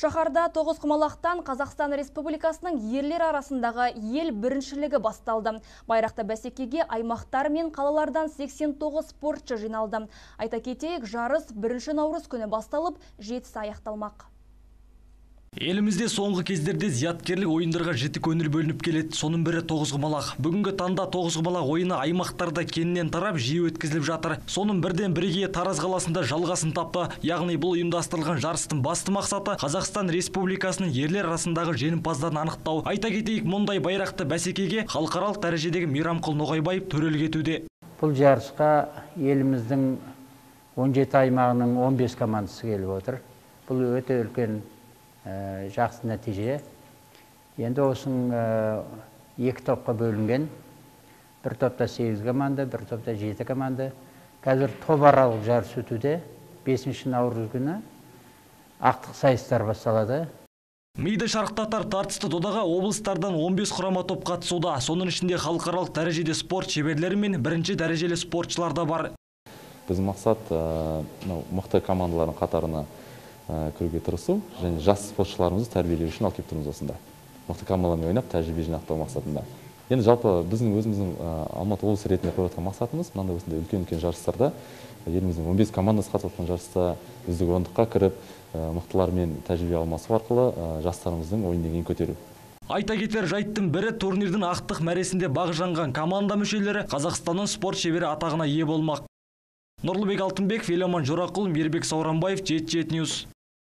Шахарда тоғызқұмалақтан Қазақстан Республикасының ерлер арасындағы ел біріншілігі басталды. Байрақты бәсекеге аймақтар мен қалалардан 89 спортшы жиналды. Айта кетейік, жарыс бірінші наурыз күні басталып, жетісі аяқталмақ. Елімізде соңғы кездерде зияткерлік ойындарға жіті көңіл бөлініп келеді. Соның бірі тоғызқұмалақ. Бүгінгі таңда тоғызқұмалақ ойыны аймақтарда кеңінен тарап жиі өткізіліп жатыр. Соның бірден бірге Тараз қаласында жалғасын тапты. Яғни бұл ұйымдастырылған жарыстың басты мақсаты Қазақстан Республикасының ерлер арасындағы жеңімпаздарын анықтау. Айта кетейік, мұндай байрақты бәсекеге халықаралық дәрежедегі Мейрамқұл Ноғайбаев төрелік етуде. Бұл жарысқа еліміздің 17 аймағының 15 командасы келіп отыр. Бұл өте үлкен жақсы нәтиже. Енді осың екі топқа бөлінген. Бір топта сегіз команда бір топта жеті команда. Қазір топаралық жарыс өтуде. Бесінші наурыз күні ақтық сайыстар басталады. Миды шарықтатар тартысты додаға облыстардан 15 құрама топ қатысуда. Соның ішінде халықаралық дәрежеде спорт шеберлері мен бірінші дәрежелі спортшылар да бар. Біздің мақсат мықты командалардың қатарына кіруге тырысу және жас спортшыларымызды тәрбиелеу үшін алып келіп тұрмыз осында мықты командалармен ойнап тәжірибе жинақтау мақсатында енді жалпы біздің өзіміздің алматы облысы ретінде қойып жатқан мақсатымыз мынандай осындай үлкен үлкен жарыстарда еліміздің он бес командасы қатысып жатқан жарыста үздік ондыққа кіріп мықтылармен тәжірибе алмасу арқылы жастарымыздың ойын деңгейін көтеру Айта кетер жайттың бірі турнирдің ақтық мәресінде бағжанған команда мүшелері Қазақстанның спорт шебері атағына ие болмақ. Нұрлыбек Алтынбек, Филимон Жорақұл, Мирбек Сауранбаев, Жет Жет Ньюс.